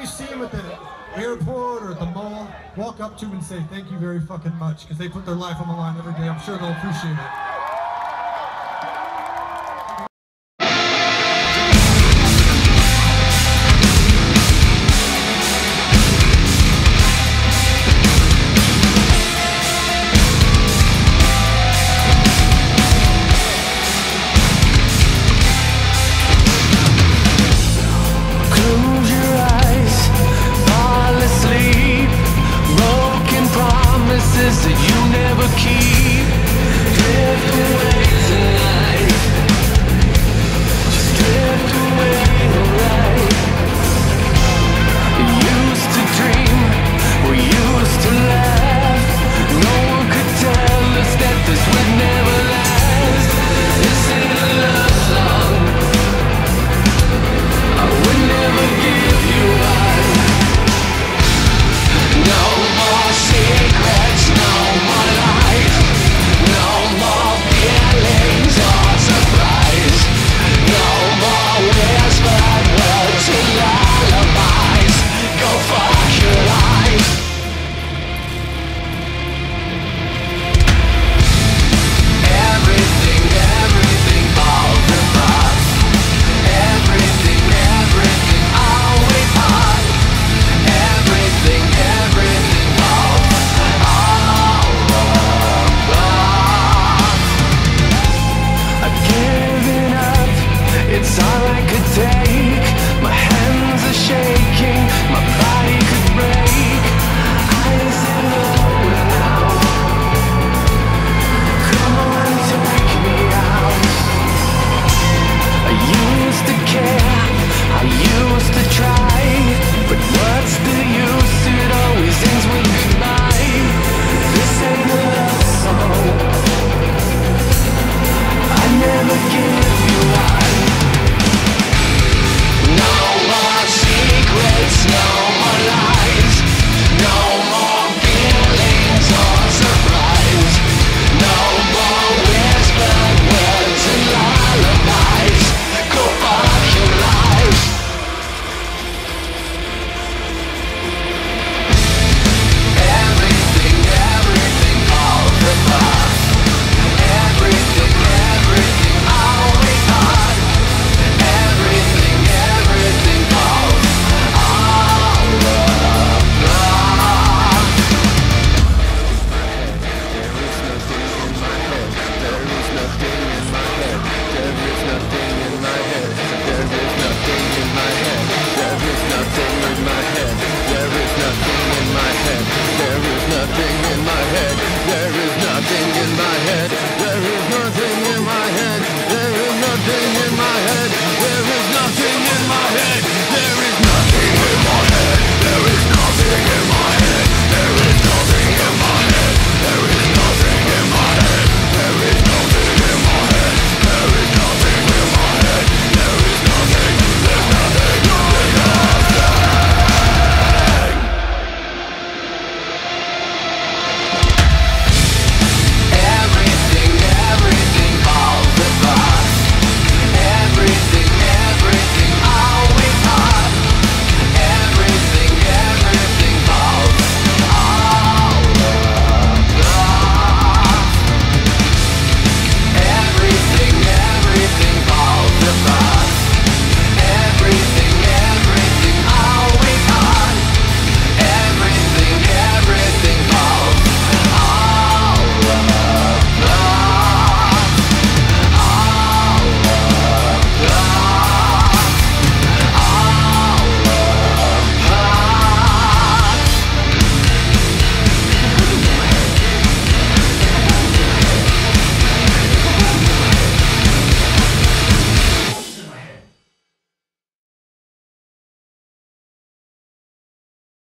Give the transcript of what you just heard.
you see them at the airport or at the mall, walk up to them and say thank you very fucking much because they put their life on the line every day. I'm sure they'll appreciate it.